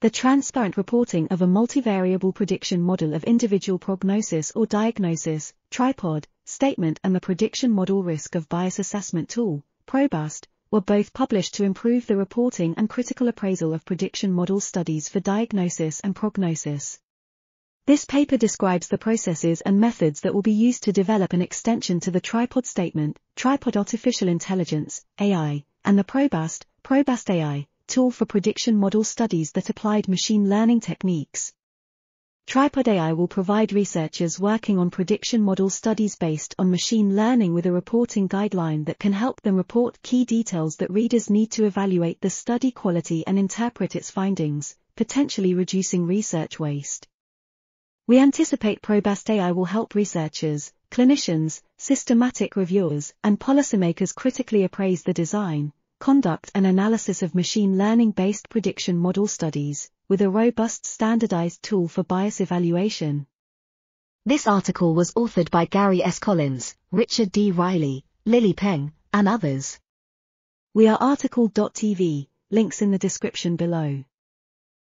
the transparent reporting of a multivariable prediction model of individual prognosis or diagnosis, tripod, statement and the prediction model risk of bias assessment tool, PROBAST, were both published to improve the reporting and critical appraisal of prediction model studies for diagnosis and prognosis. This paper describes the processes and methods that will be used to develop an extension to the tripod statement, tripod artificial intelligence, AI, and the PROBAST, PROBAST AI, tool for prediction model studies that applied machine learning techniques. Tripod AI will provide researchers working on prediction model studies based on machine learning with a reporting guideline that can help them report key details that readers need to evaluate the study quality and interpret its findings, potentially reducing research waste. We anticipate Probast AI will help researchers, clinicians, systematic reviewers, and policymakers critically appraise the design, conduct and analysis of machine learning-based prediction model studies, with a robust standardized tool for bias evaluation. This article was authored by Gary S. Collins, Richard D. Riley, Lily Peng, and others. We are RTCL.TV, links in the description below.